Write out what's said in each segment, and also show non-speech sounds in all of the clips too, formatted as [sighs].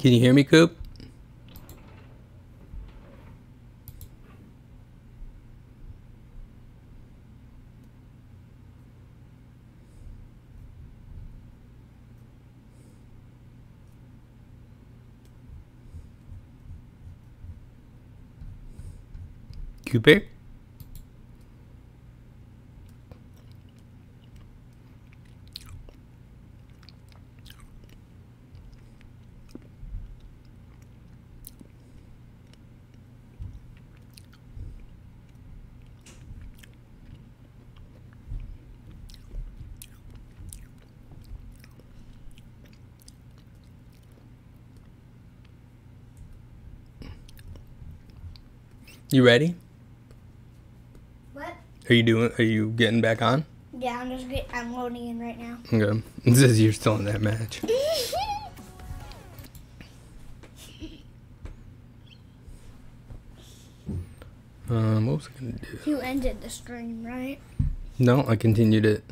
Can you hear me, Coop? Cooper? You ready? What? Are you doing? Are you getting back on? Yeah, I'm just get, I'm loading in right now. Okay. this says you're still in that match. [laughs] Um, what was I gonna do? you ended the stream, right? No, I continued it.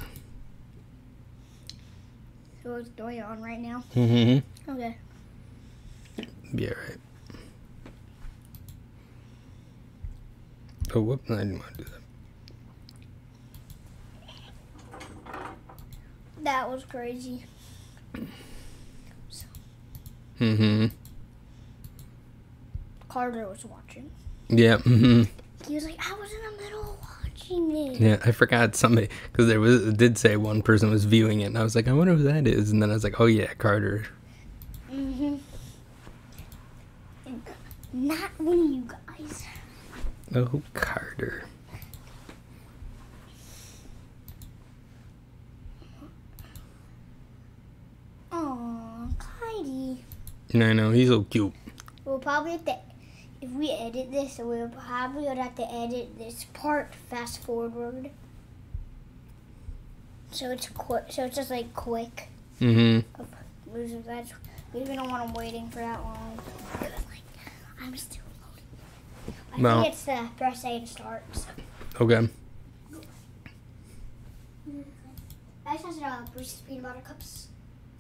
So it's going on right now. Mm-hmm. Okay. Be alright. Oh, whoop! I didn't want to do that. That was crazy. Mm-hmm. Carter was watching. Yeah. Mm-hmm. He was like, I was in the middle watching it. Yeah, I forgot somebody because there was it did say one person was viewing it, and I was like, I wonder who that is, and then I was like, oh yeah, Carter. Mm-hmm. Not of you guys. Oh, Carter. Aw, Heidi. No, no, he's so cute. We'll probably have to, if we edit this, we'll probably have to edit this part fast forward. So it's quick. So it's just like quick. Mm-hmm. That's we don't want them waiting for that long. Like, I'm still loading. I No. think it's the press A and starts. Okay. I just had a Reese's peanut butter cups.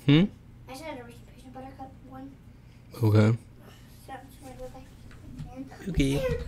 Hmm. I just had a Reese's peanut butter cup one. Okay. So I'm just gonna go back. Okay.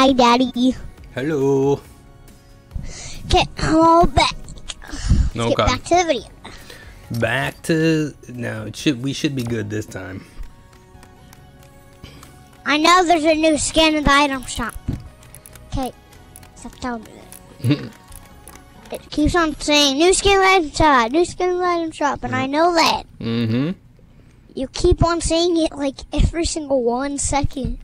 Hi, Daddy. Hello. Okay, all back. Get Okay. back to the video. Back to no. It should we should be good this time. I know there's a new skin in the item shop. Okay, stop telling me that. [laughs] it keeps on saying new skin in the item shop, new skin in the item shop, and I know that. Mm-hmm. You keep on saying it like every single one second.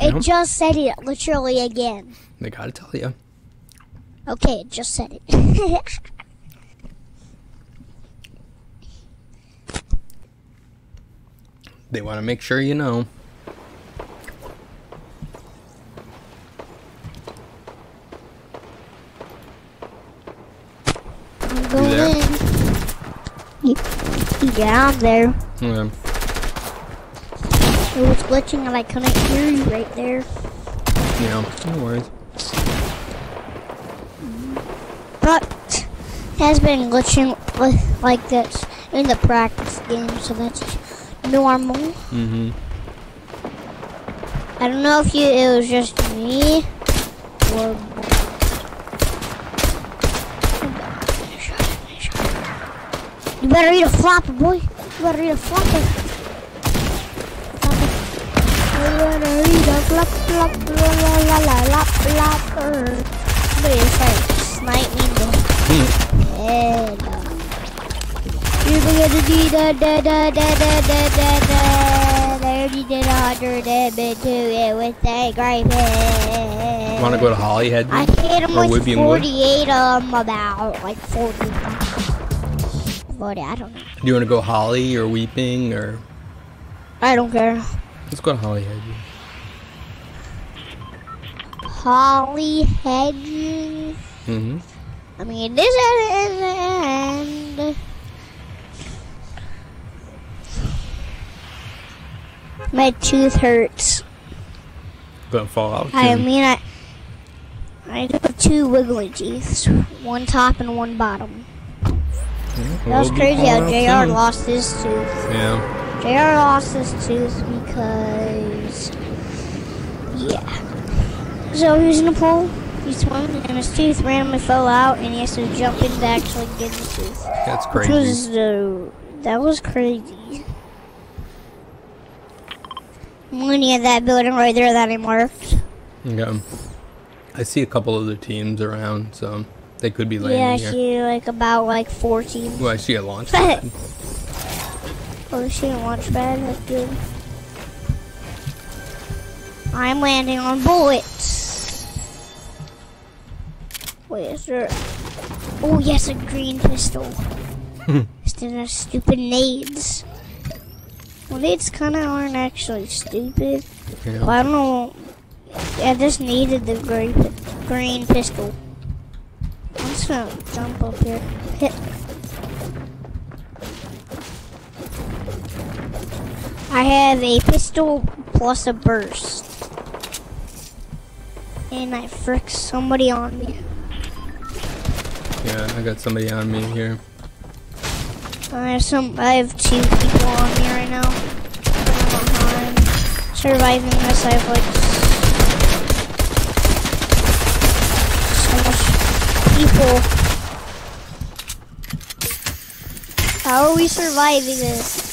It Yep. just said it literally again. They gotta tell you. Okay, it just said it. [laughs] They want to make sure you know. I'm going in. Yeah, I'm there. Okay. It was glitching and I couldn't hear you right there. Yeah. No worries. But it has been glitching like this in the practice game, so that's normal. Mm-hmm. I don't know if you it was just me or you better eat a flopper, boy. You better eat a flopper. Somebody is trying to snipe me in the head. You're gonna do da da da da da da da da. They already did a hundred and been to it with that great head. Want to go to Hollyhead? I hit him Or with Weeping Wood? 48 um about like 40. 40, I don't know. Do you want to go Holly or Weeping or? I don't care. Let's go to Hollyhead. Holly Hedges. Mm-hmm. I mean, this is the end. My tooth hurts. Gonna fall out. I mean, I I have two wiggly teeth, one top and one bottom. Yeah, That was crazy how Jr. lost his tooth. Yeah. JR lost his tooth because, yeah. So he was in a pool, he swam, and his tooth randomly fell out, and he has to jump in to actually get his tooth. That's Which crazy. was the, that was crazy. I'm at that building right there that I marked. Yeah. I see a couple other teams around, so they could be landing Yeah, I landing here. see like about like four teams. Well, I see a launch [laughs] pad. Oh, she didn't launch pad. That's good. I'm landing on bullets. Wait, is there? Oh yes, a green pistol. [laughs] Instead of stupid nades. Well, nades kind of aren't actually stupid. I don't know. I just needed the green green pistol. I'm just gonna jump up here. Hit. I have a pistol plus a burst. And I frick somebody on me. Yeah, I got somebody on me here. I have some. I have two people on me right now. I'm surviving this. I have like so much people. How are we surviving this?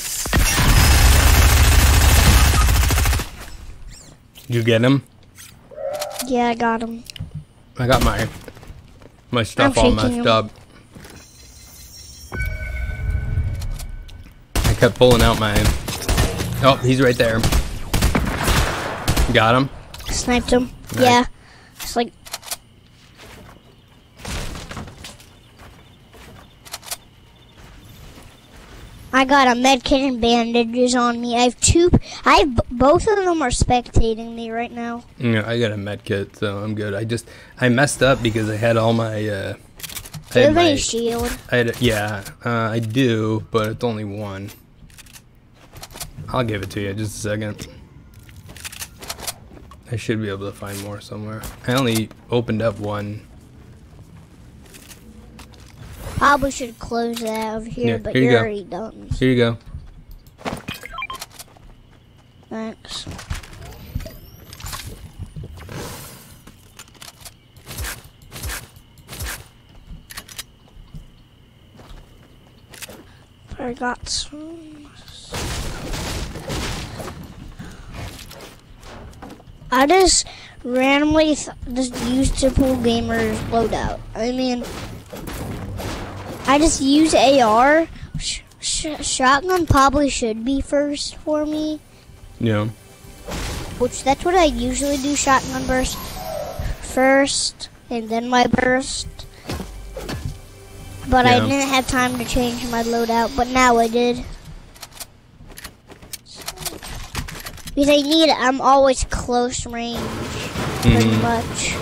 You get him? Yeah, I got him. I got my my stuff I'm all messed him. up. I kept pulling out my. Oh, he's right there. Got him. Sniped him. Yeah. It's like. I got a med kit and bandages on me. I have two. I have both of them are spectating me right now. Yeah, I got a med kit, so I'm good. I just I messed up because I had all my. Uh, I Do you had have any my, shield? I had, yeah, uh, I do, but it's only one. I'll give it to you in just a second. I should be able to find more somewhere. I only opened up one. Probably should close that over here, Yeah, but here you you're go. already done. Here you go. Thanks. I got some. I just randomly th- just used Typical Gamer's loadout. I mean, I just use AR. Sh- sh- shotgun probably should be first for me. Yeah. Which that's what I usually do. Shotgun burst first, and then my burst. But I didn't have time to change my loadout. But now I did. Because I need. I'm always close range, pretty Mhm. much.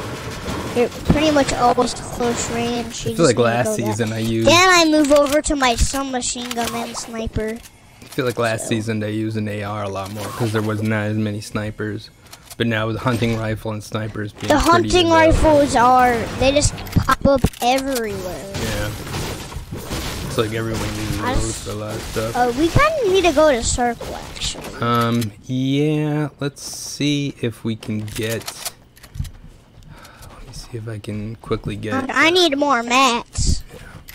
You're pretty much always close range. You I feel like just need to last that. season I used. Then I move over to my submachine gun and sniper. I feel like last season they used an AR a lot more because there was not as many snipers. But now with hunting rifle and snipers being The hunting rifles are they just pop up everywhere. Yeah. It's like everyone uses those for a lot of stuff. Uh, we kind of need to go to circle actually. Um, yeah, let's see if we can get. See if I can quickly get. I need more mats.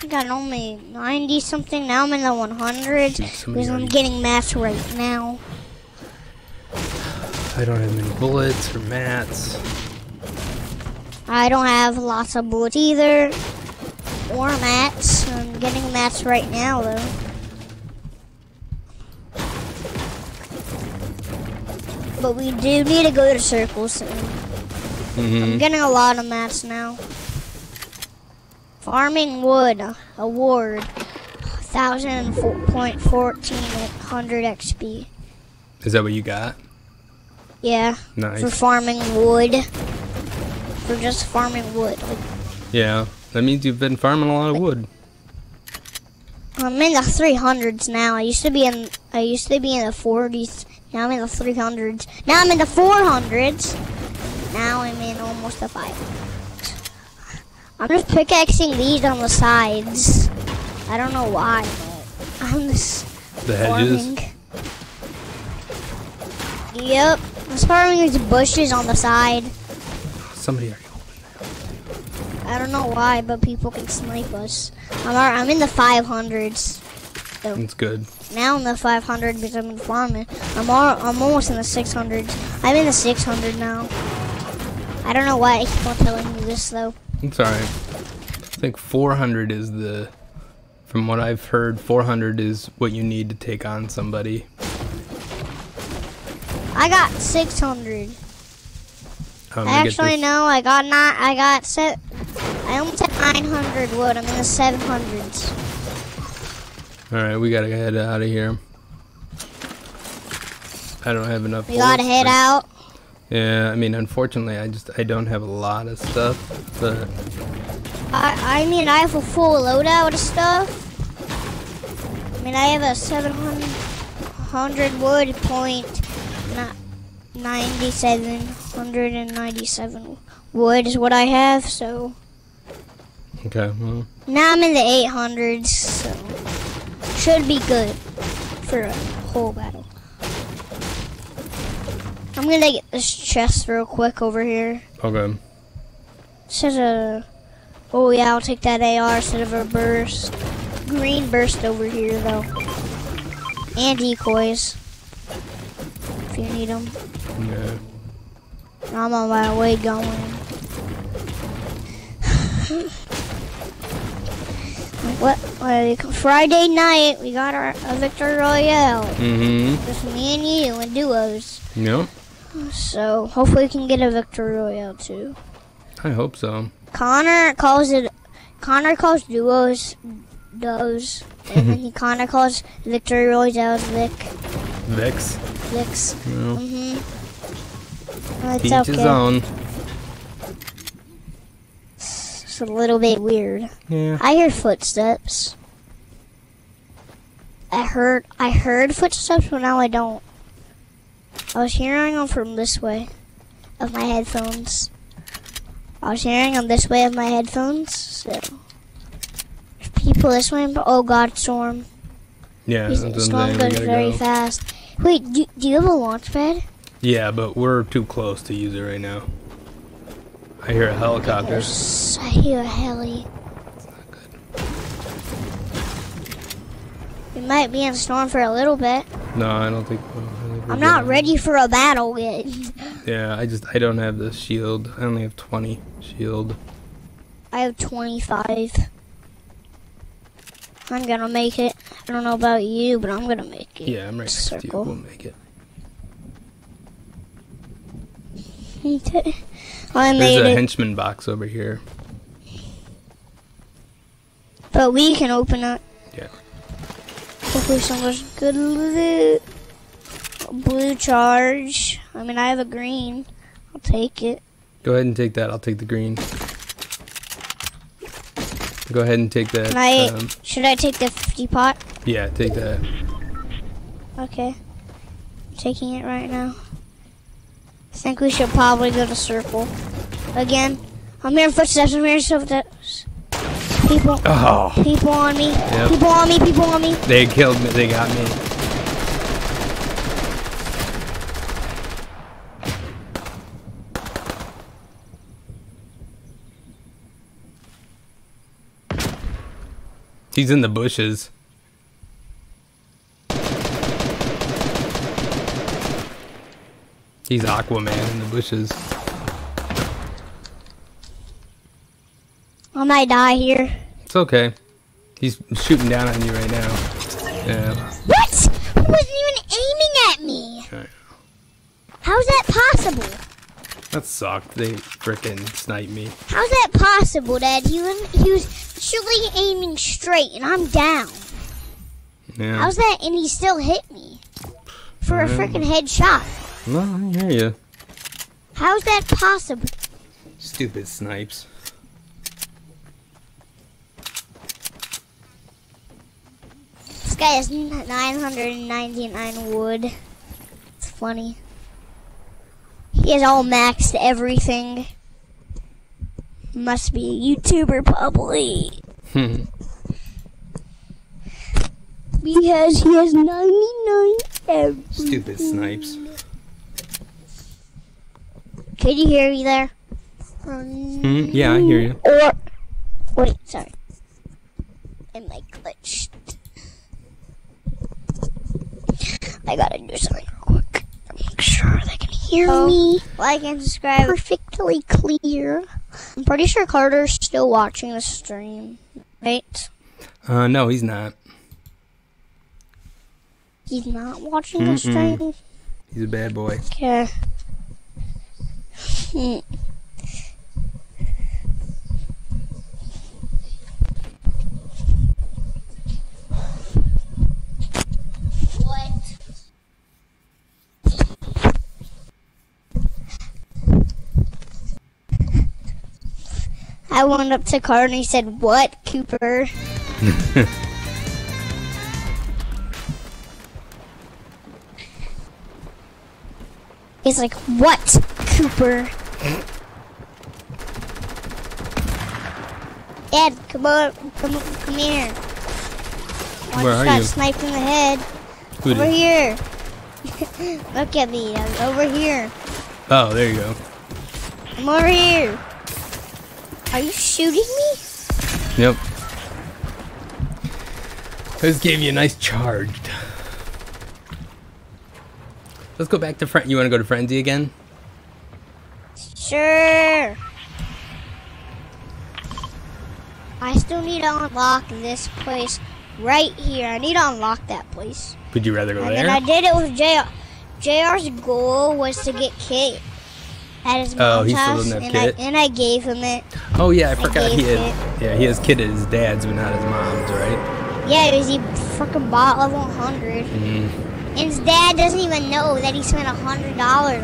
I got only 90 something. Now I'm in the 100 Shoot, somebody because I'm getting mats right now. I don't have many bullets or mats. I don't have lots of bullets either. Or mats. I'm getting mats right now though. But we do need to go to circles soon. I'm hmm getting a lot of mats now. Farming wood award. 1000.1400 XP. Is that what you got? Yeah, Nice. for farming wood. For just farming wood. Like, Yeah. That means you've been farming a lot of wood. I'm in the 300s now. I used to be in I used to be in the 40s. Now I'm in the 300s. Now I'm in the 400s. Now I'm in almost the 500s. I'm just pickaxing these on the sides. I don't know why, but I'm just The hedges. farming. Yep, I'm farming these bushes on the side. Somebody already opened I don't know why, but people can snipe us. I'm I'm in the 500s. that. That's good. Now I'm in the 500 because I'm farming. I'm all, I'm almost in the 600s. I'm in the 600 now. I don't know why I keep on telling you this though. It's alright. I think 400 is the. From what I've heard, 400 is what you need to take on somebody. I got 600. Um, I actually no, I got not. I got set. I almost had 900 wood. I'm in the 700s. Alright, we gotta head out of here. I don't have enough. We gotta head out. Yeah, I mean, unfortunately, I just I don't have a lot of stuff, but I I mean I have a full loadout of stuff. I mean I have a 700 wood point not 9797 wood is what I have. So okay. Well, now I'm in the 800s. So should be good for a whole battle. I'm gonna get this chest real quick over here. okay. Says a. Oh yeah, I'll take that AR instead of a burst. Green burst over here though, and decoys. If you need them, Yeah. I'm on my way going. [sighs] what? Friday night, we got our a victory royale. Mm-hmm. Just me and you and duos. Yep. So hopefully we can get a victory royale too. I hope so. Connor calls it. Connor calls duos duos, and then he [laughs] Connor calls victory royales Vic Vex. Vicks. No. Mhm. That's Each his okay. own. It's a little bit weird. Yeah. I hear footsteps. I heard I heard footsteps, but now I don't. I was hearing them from this way of my headphones. I was hearing them this way of my headphones. So there's people this way. but- Oh God, storm! Yeah. He's- storm goes very go. fast. Wait, do, do you have a launch pad? Yeah, but we're too close to use it right now. I hear a helicopter. I hear a heli. It's not good. We might be in storm for a little bit. No, I don't think. We're I'm not ready for a battle yet. Yeah, I just I don't have the shield. I only have 20 shield. I have 25. I'm gonna make it. I don't know about you, but I'm gonna make it. Yeah, I'm right next to you. We'll make it. [laughs] I There's made a it, henchman box over here. but we can open it. Yeah. Hopefully, someone's good loot. Blue charge. I mean, I have a green. I'll take it. Go ahead and take that. I'll take the green. Go ahead and take that. I? um, should I take the 50 pot? yeah, take that. Okay. I'm taking it right now. I think we should probably go to circle. Again. I'm hearing footsteps. I'm hearing footsteps. People. Oh, People on me. Yep. People on me. People on me. they killed me. They got me. He's in the bushes. He's Aquaman in the bushes. I might die here. It's okay. He's shooting down on you right now. Yeah. What? He wasn't even aiming at me. How's that possible? That sucked. They frickin' sniped me. How's that possible, Dad? He was he was surely aiming straight, and I'm down. Yeah. How's that? And he still hit me for a freaking headshot. No, I hear you. How's that possible? Stupid snipes. This guy has 999 wood. It's funny. He has all maxed everything. Must be a YouTuber, probably. Hmm. [laughs] Because he has 99 everything. Stupid snipes. Could you hear me there? Hmm? Yeah, I hear you. Or wait, sorry. It might glitched. I gotta do something real quick. Make sure they can hear me. Like and subscribe. Perfectly clear. I'm pretty sure Carter's still watching the stream, right? Uh, no, he's not. He's not watching the Mm-mm. stream. He's a bad boy. Okay. Hmm. What? I went up to Carter and he said, What, Cooper? [laughs] He's like, What, Cooper? Dad, come on, come, come here. I Where just are got you? sniped in the head. Who Over did- here. [laughs] Look at me. I'm over here. Oh, there you go. I'm over here. Are you shooting me? Yep. This gave you a nice charge. Let's go back to friend. You want to go to frenzy again? Sure. I still need to unlock this place right here. I need to unlock that place. Would you rather go And then I did it with JR. JR's goal was to get Kit at his Oh, mom's he still house, have and I, and I gave him it. Oh yeah, I forgot he had. Yeah, he has Kit at his dad's, but not his mom's, right? Yeah, because he freaking bought level 100. Mm. And his dad doesn't even know that he spent $100 on it.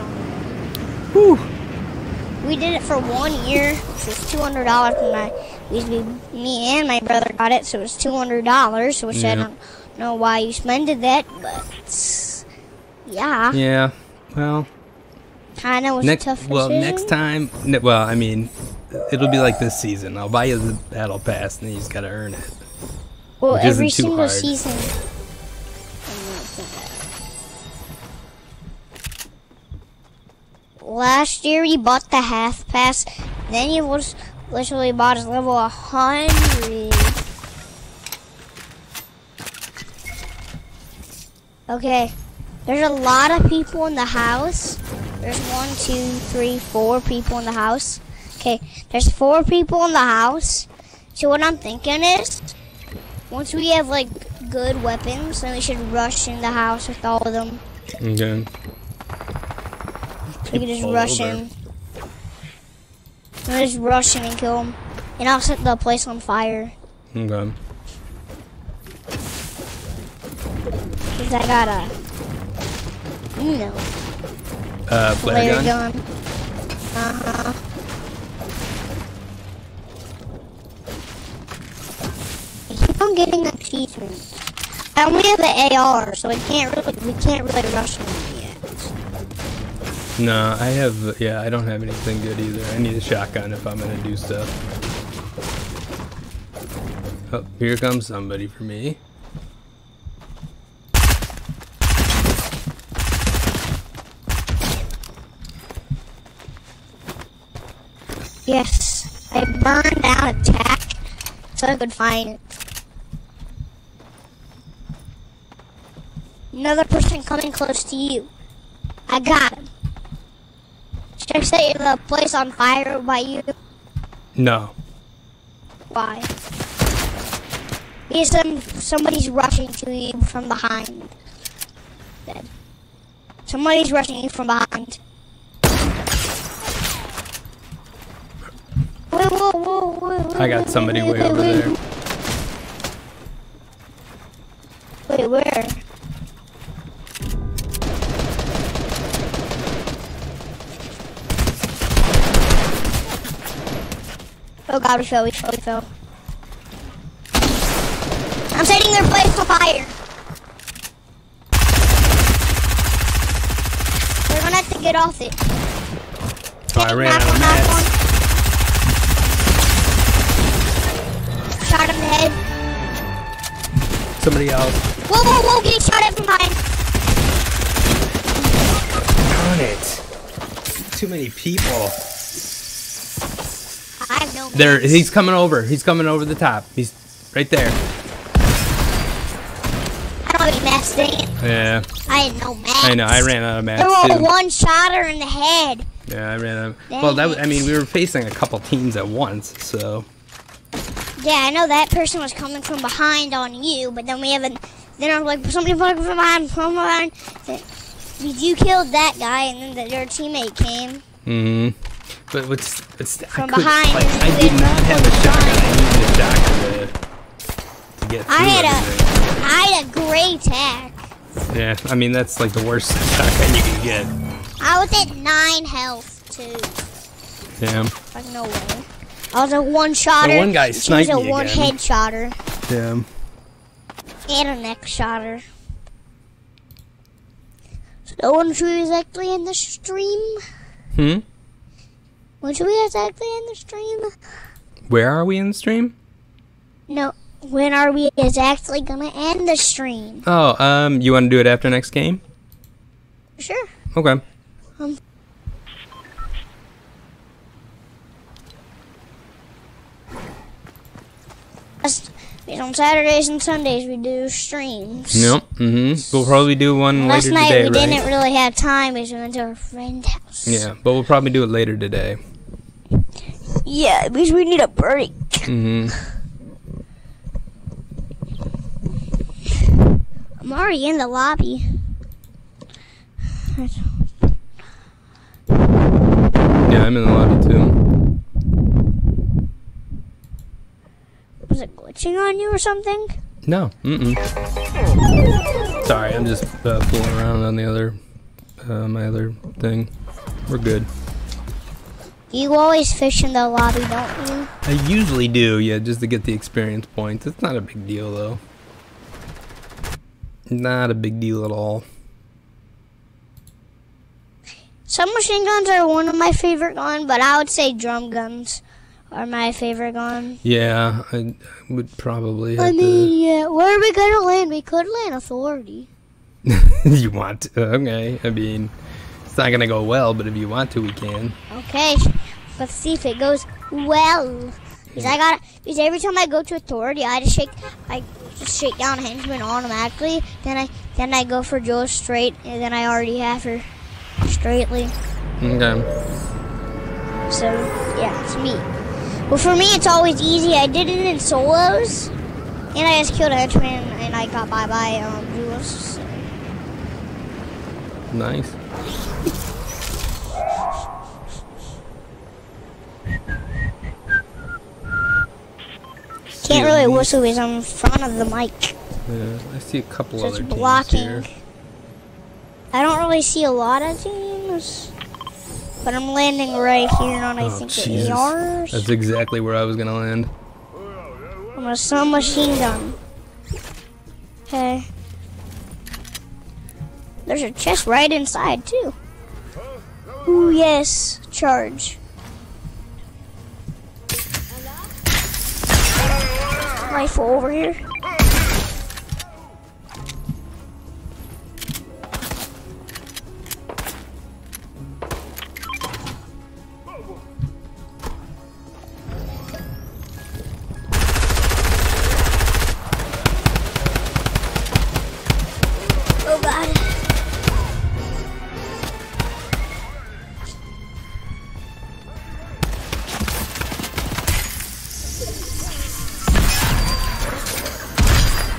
Whew. We did it for one year, so it's $200 when I, we, we, me and my brother got it, so it's $200, which I don't know why you spended that, but yeah, Yeah. Well, Ah, was next. tough Well, next time. Well, I mean, it'll be like this season. I'll buy you the battle pass, and you just gotta earn it. Well, every single hard. season. Last year he bought the half pass. Then he was literally bought his level 100. Okay. There's a lot of people in the house. There's one, two, three, four people in the house. Okay, there's four people in the house. So what I'm thinking is, once we have like good weapons, then we should rush in the house with all of them. Okay. We can just All rush over. in. We'll just rush in and kill them. And I'll set the place on fire. Okay. Because I got a, you know, Uh, flare flare gun. gun. Uh-huh. I keep on getting achievements. I only have the AR, so I can't really, we can't really rush them yet. No, I have. Yeah, I don't have anything good either. I need a shotgun if I'm gonna do stuff. Oh, here comes somebody for me. Yes, I burned down attack so I could find it. Another person coming close to you. I got him. Should I set the place on fire by you? No. Why? Because some, somebody's rushing to you from behind. Dead. Somebody's rushing you from behind. Whoa, whoa, whoa, I got somebody way over there. Wait, where? Oh god, we fell, we fell, we fell. I'm setting their place on fire. We're gonna have to get off it. Oh, I ran out of mats. Shot him in the head. Somebody else. Whoa, whoa, whoa, getting shot at from behind. Darn it. Too many people. I have no There, mats. he's coming over. He's coming over the top. He's right there. I don't have any mats, dang it. Yeah, I had no mats. I know. I ran out of There mats were too. one shotter in the head. Yeah, I ran out. Of, well, that was, I mean, we were facing a couple teams at once, so Yeah, I know that person was coming from behind on you, but then we haven't. Then I'm like, somebody fucking from behind, from behind. Did you killed that guy, and then the, your teammate came. hmm But what's it's I From couldn't- behind, Like, I did not have a shotgun. I needed a shotgun to, to get through I had a. I had a great attack. Yeah, I mean that's like the worst [laughs] shotgun you can get. I was at nine health too. Damn. Like no way. I was a one shotter. The one guy and she sniped was a one head shotter Yeah. and a neck shotter. So when she was actually in the stream, Hmm. when she was actually in the stream, Where are we in the stream? no, when are we is actually gonna end the stream? Oh, um, you want to do it after next game? Sure. Okay. That's- on Saturdays and Sundays we do streams. Yep. Mm-hmm. We'll probably do one Last later night today, we right? didn't really have time because we went to our friend's house. Yeah, but we'll probably do it later today. Yeah, because we need a break. Mm-hmm. I'm already in the lobby. Yeah, I'm in the lobby too. Was it glitching on you or something? No. Mm-mm. Sorry, I'm just uh, fooling around on the other, uh, my other thing. We're good. You always fish in the lobby, don't you? I usually do, yeah, just to get the experience points. It's not a big deal though. Not a big deal at all. Submachine guns are one of my favorite guns, but I would say drum guns are my favorite gun. Yeah, I, would probably I mean, yeah. Where are we gonna land? We could land Authority. [laughs] you want to? Okay, I mean, it's not gonna go well, but if you want to, we can. Okay, let's see if it goes well. Because I got because every time I go to Authority, I just shake I just shake down Henchman automatically. Then I then I go for Joe straight, and then I already have her straightly. Okay. So yeah, it's me. Well, for me, it's always easy. I did it in solos, and I just killed a henchman, and I got bye bye um duels. Nice. Can't really whistle because I'm in front of the mic. Yeah, I see a couple So other it's blocking. here. I don't really see a lot of teams, but I'm landing right here on I Oh, think Jesus. ARs. That's exactly where I was gonna land. I'm a submachine gun. Okay. There's a chest right inside too. Ooh yes, charge. Rifle over here.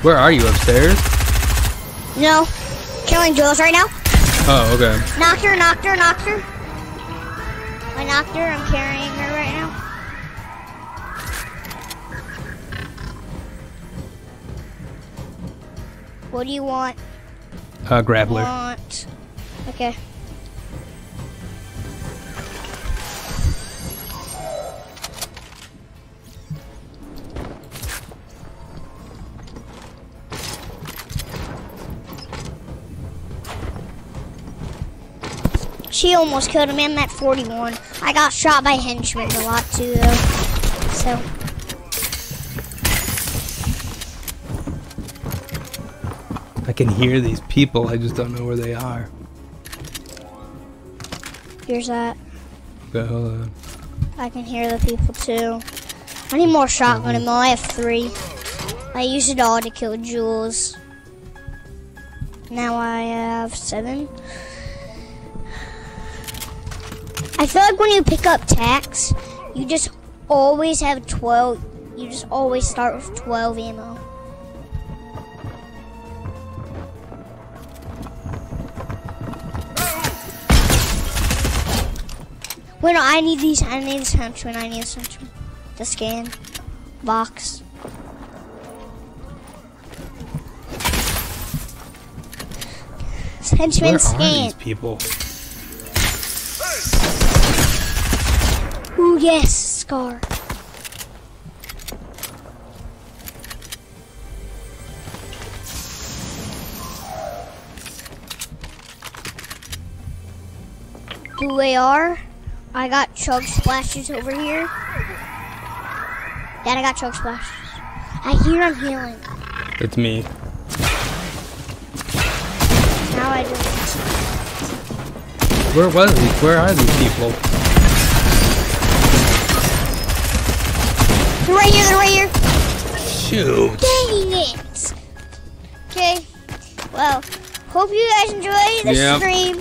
Where are you upstairs? No, killing Jules right now. Oh, okay. Knocked her, knocked her, knocked her. I knocked her. I'm carrying her right now. What do you want? Uh, grappler. Want? Okay. She almost killed him. I'm at 41. I got shot by henchmen a lot too, though. So. I can hear these people. I just don't know where they are. Here's that. Okay, hold on. I can hear the people too. I need more shotgun mm-hmm. ammo. I have three. I used it all to kill Jules. Now I have seven. I feel like when you pick up tax, you just always have 12. You just always start with 12 ammo. Wait, no, I need these. I need this henchman. I need this henchman. The scan box. Henchman Where are scan. these people? Yes, scar. Who they are? I got chug splashes over here. Dad, I got chug splashes. I hear I'm healing. It's me. Now I do. Where was he? Where are these people? Right here, right here. Shoot. Dang it! Okay, well, hope you guys enjoy the Yep. stream.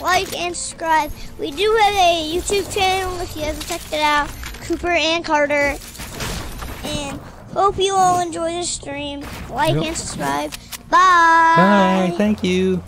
Like and subscribe. We do have a YouTube channel if you haven't checked it out. Cooper and Carter. And hope you all enjoy the stream. Like Yep. and subscribe. Bye. Bye. Thank you.